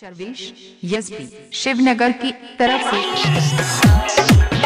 शर्वेश यजबी शिवनगर की तरफ़ से।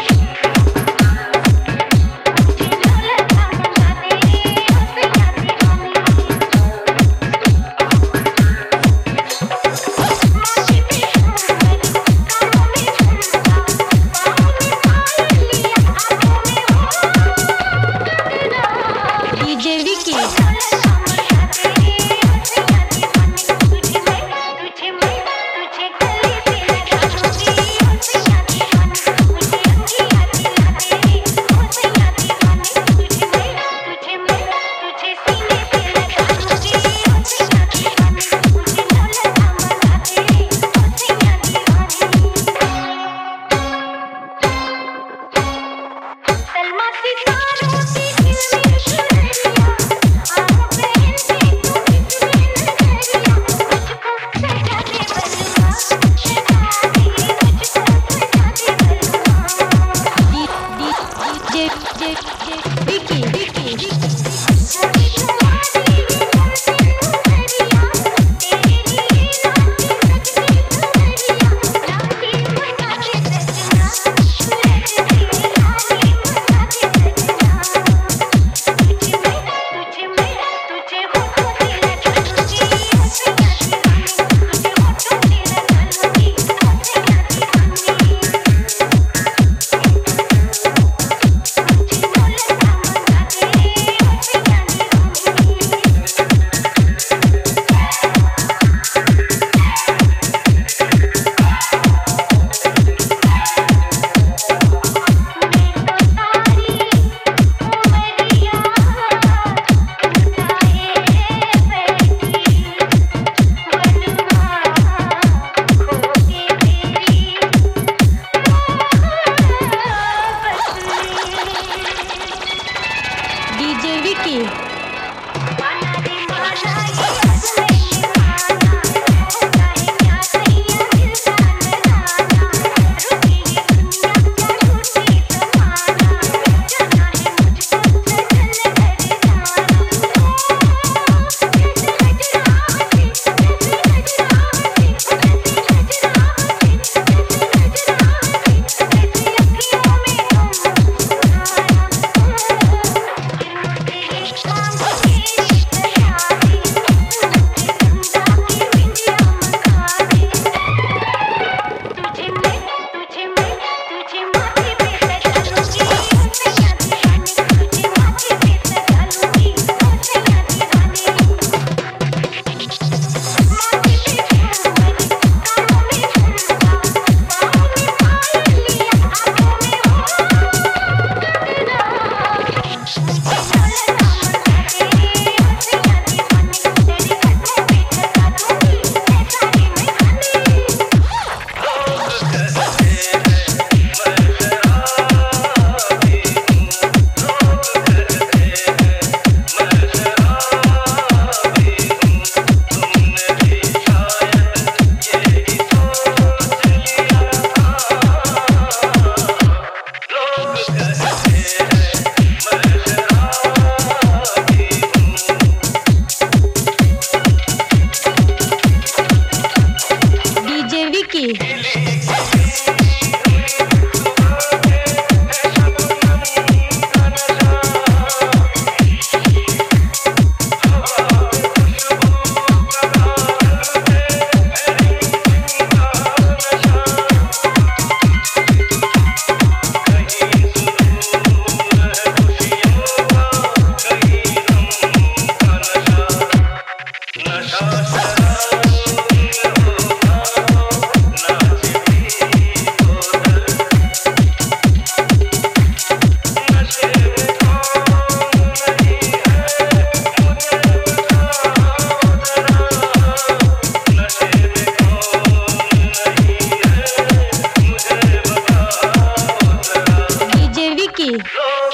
DJ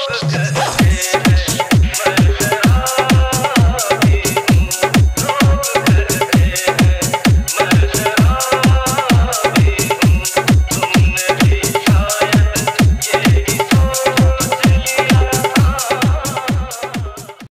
good.